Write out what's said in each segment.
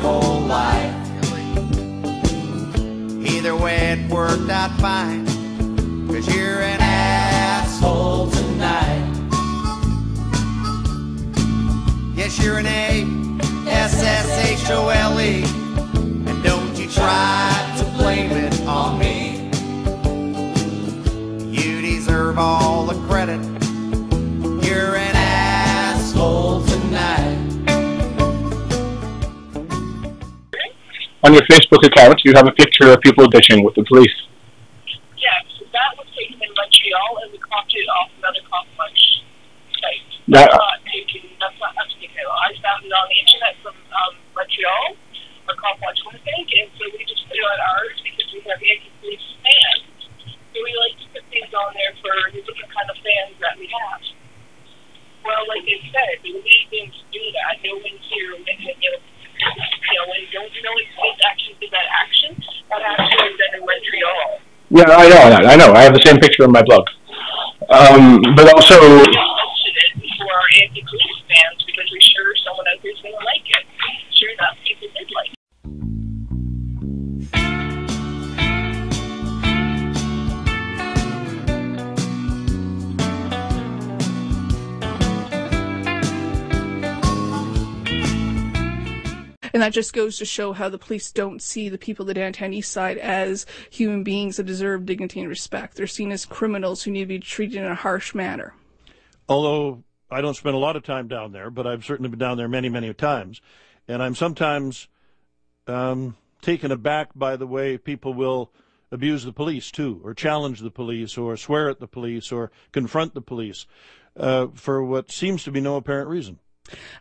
whole life. Either way, it worked out fine. Cause you're an asshole tonight. Yes, you're an A S S H O L E. And don't you try. On your Facebook account, you have a picture of people bitching with the police. Yes, that was taken in Montreal, and we cropped it off another Cop Watch site. That- not taken. That's not us taken. I found it on the internet from um, Montreal, or Cop Watch Winnipeg, and so we just put it on ours because we have anti-police fans. So we like to put things on there for the different kind of fans that we have. Well, like they said, we need things to do that. No one's here when you know, you know, when don't you know when police action did that action? That action was done in Montreal. Yeah, I know that. I know. I have the same picture on my blog. Um, but also, posted it for our anti-police fans And that just goes to show how the police don't see the people of the downtown east side as human beings that deserve dignity and respect. They're seen as criminals who need to be treated in a harsh manner. although I don't spend a lot of time down there, but I've certainly been down there many, many times, and I'm sometimes um, taken aback by the way people will abuse the police too, or challenge the police, or swear at the police, or confront the police uh, for what seems to be no apparent reason.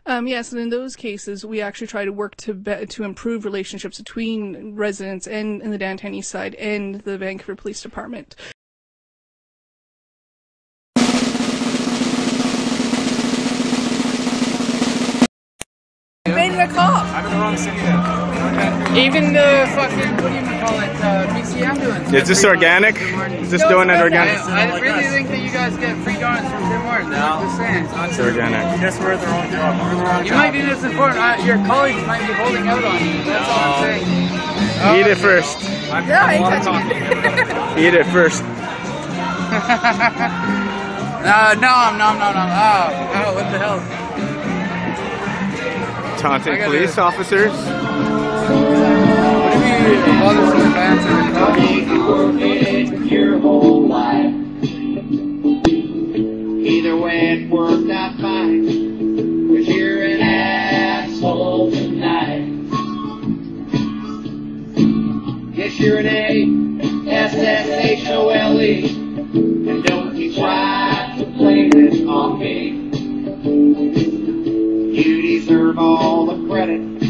Um, yes, and in those cases, we actually try to work to be- to improve relationships between residents and in the downtown east side and the Vancouver Police Department. A cop. I'm in the wrong city then. Even the fucking what do you call it? Uh, BCM doing. Is this organic? Is this doing it organic? I, I really think that you guys get free donuts from Tim Hortons. I'm just saying. It's organic. Guess we're at the wrong job. We're the wrong You might be misinformed. Uh, your colleagues might be holding out on you. That's all I'm saying. Eat it first. Yeah, I ain't touching it. Eat it first. Uh, no, no, no, no. Oh, oh, what the hell? Your whole officers. Either way, it worked out fine. Cause you're an asshole tonight. Yes, you're an A S S H O L E. all the credit